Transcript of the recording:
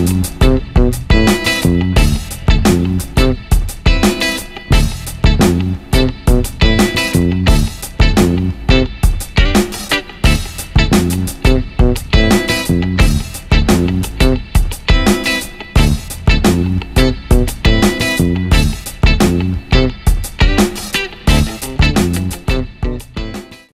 Boom.